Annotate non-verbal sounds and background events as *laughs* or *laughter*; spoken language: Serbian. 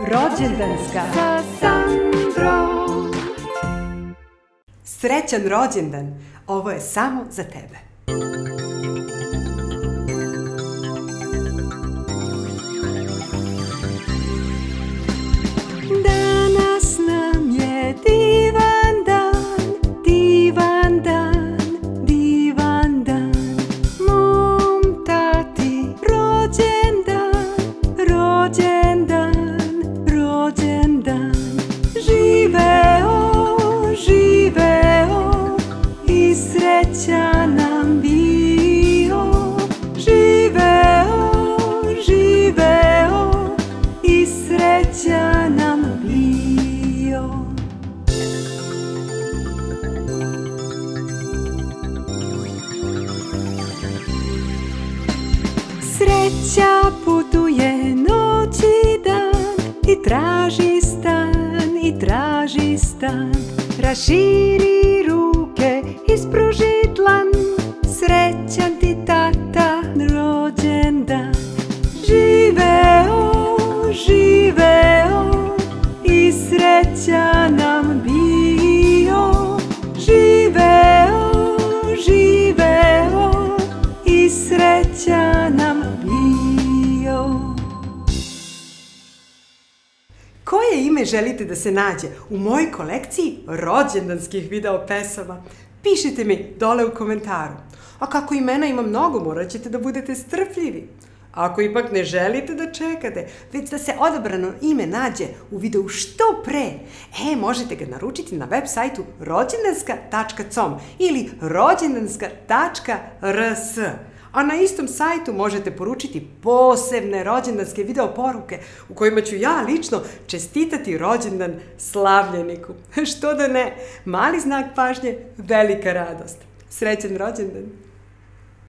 Rođendanska sa Sandrom. Srećan rođendan, ovo je samo za tebe. Danas nam je divan dan, divan dan, divan dan. Mom tati rođendan, rođendan, i srećan nam bio. Živeo, živeo i srećan nam bio. Sreća putuje noć i dan i traži stan i traži stan. Raširi i srećan nam bio. Živeo, živeo i srećan nam bio. Koje ime želite da se nađe u mojoj kolekciji rođendanskih video pesama? Pišite mi dole u komentaru. A kako imena ima mnogo, morat ćete da budete strpljivi. Ako ipak ne želite da čekate, već da se odabrano ime nađe u videu što pre, e, možete ga naručiti na web sajtu rođendanska.com ili rođendanska.rs. A na istom sajtu možete poručiti posebne rođendanske video poruke u kojima ću ja lično čestitati rođendan slavljeniku. *laughs* Što da ne, mali znak pažnje, velika radost. Srećan rođendan!